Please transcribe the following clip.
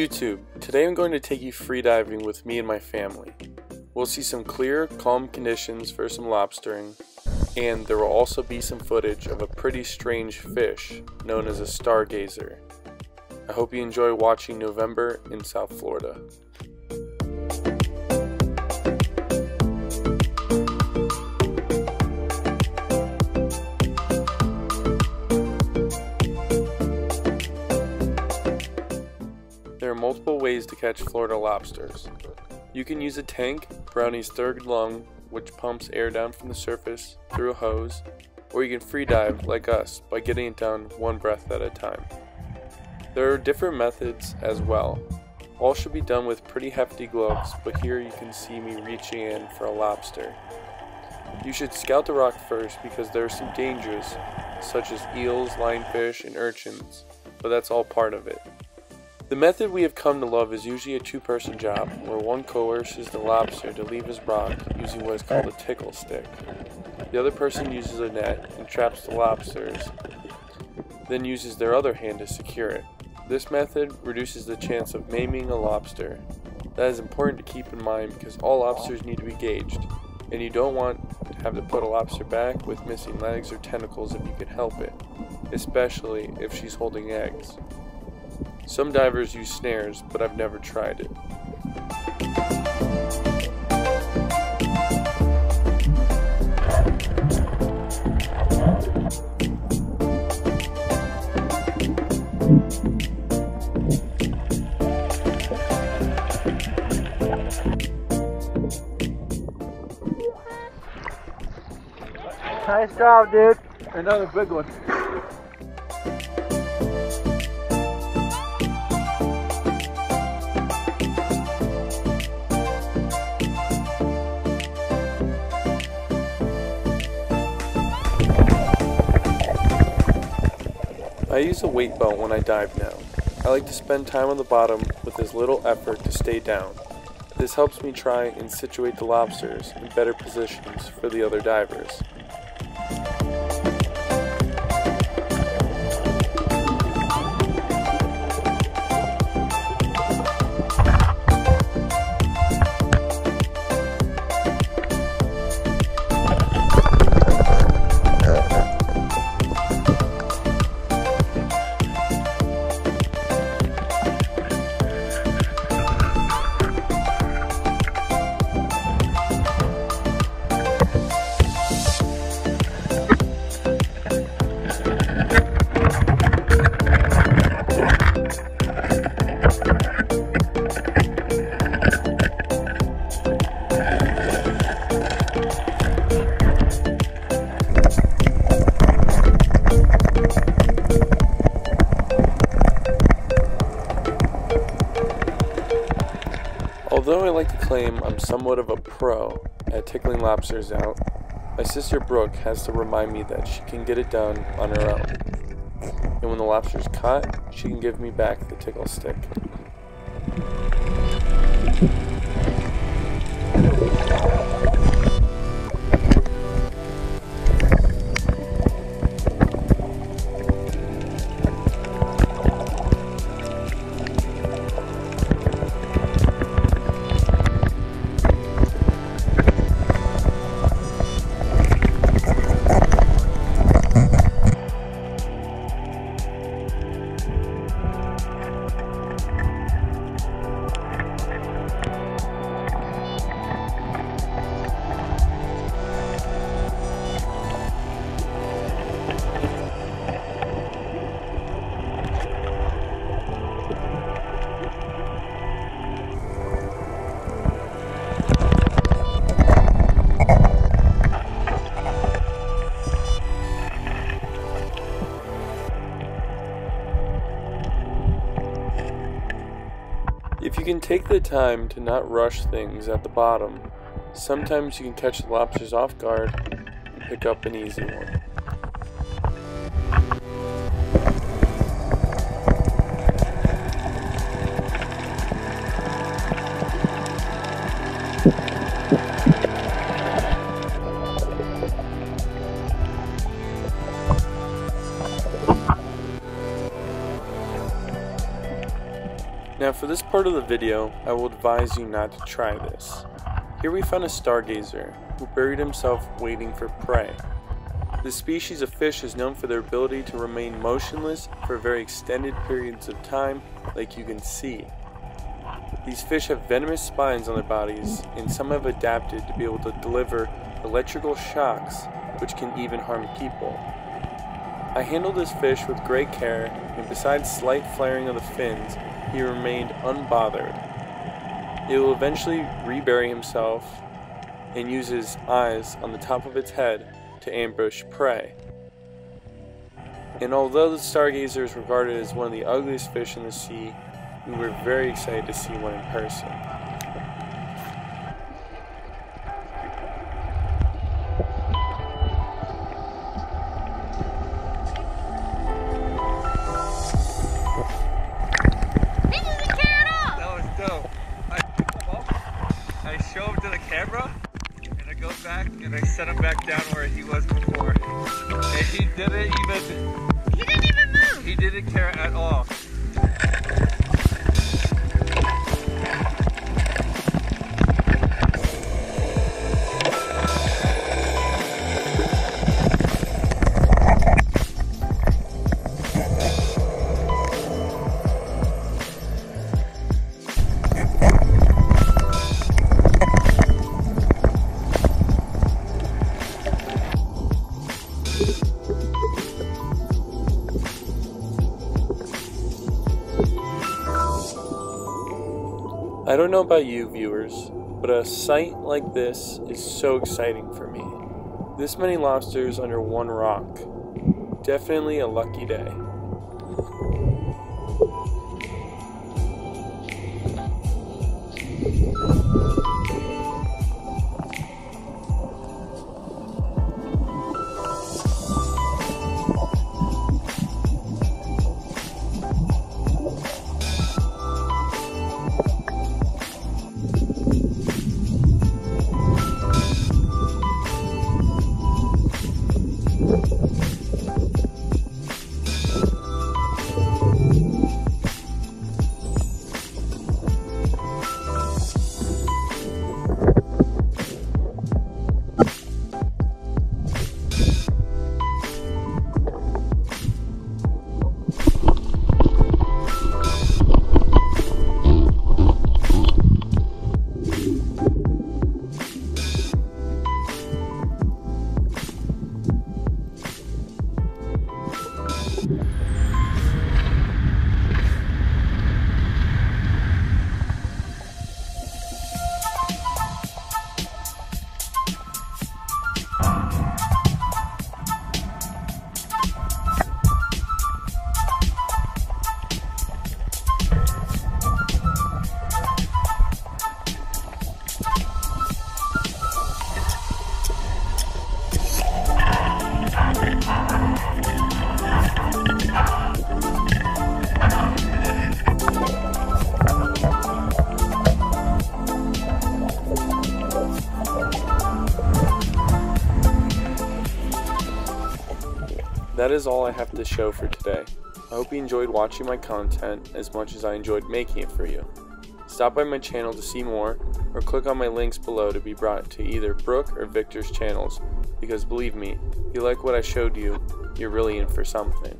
YouTube, today I'm going to take you freediving with me and my family. We'll see some clear, calm conditions for some lobstering, and there will also be some footage of a pretty strange fish known as a stargazer. I hope you enjoy watching November in South Florida. Catch Florida lobsters. You can use a tank, Brownie's third lung, which pumps air down from the surface through a hose, or you can free dive like us by getting it down one breath at a time. There are different methods as well. All should be done with pretty hefty gloves, but here you can see me reaching in for a lobster. You should scout the rock first because there are some dangers, such as eels, lionfish, and urchins, but that's all part of it. The method we have come to love is usually a two-person job, where one coerces the lobster to leave his rock using what is called a tickle stick. The other person uses a net and traps the lobsters, then uses their other hand to secure it. This method reduces the chance of maiming a lobster. That is important to keep in mind because all lobsters need to be gauged, and you don't want to have to put a lobster back with missing legs or tentacles if you can help it, especially if she's holding eggs. Some divers use snares, but I've never tried it. Nice job, dude. Another big one. Use a weight belt when I dive now. I like to spend time on the bottom with as little effort to stay down. This helps me try and situate the lobsters in better positions for the other divers. Although I like to claim I'm somewhat of a pro at tickling lobsters out, my sister Brook has to remind me that she can get it done on her own. And when the lobster's caught, she can give me back the tickle stick. If you can take the time to not rush things at the bottom, sometimes you can catch the lobsters off guard and pick up an easy one. Now For this part of the video, I will advise you not to try this. Here we found a stargazer who buried himself waiting for prey. This species of fish is known for their ability to remain motionless for very extended periods of time, like you can see. These fish have venomous spines on their bodies, and some have adapted to be able to deliver electrical shocks, which can even harm people. I handled this fish with great care, and besides slight flaring of the fins, he remained unbothered. It will eventually rebury himself and use his eyes on the top of its head to ambush prey. And although the stargazer is regarded as one of the ugliest fish in the sea, we were very excited to see one in person. Didn't even, He didn't even move. he didn't care at all. I don't know about you, viewers, but a sight like this is so exciting for me. This many lobsters under one rock. Definitely a lucky day. That is all I have to show for today. I hope you enjoyed watching my content as much as I enjoyed making it for you. Stop by my channel to see more, or click on my links below to be brought to either Brook or Viktor's channels, because believe me, if you like what I showed you, you're really in for something.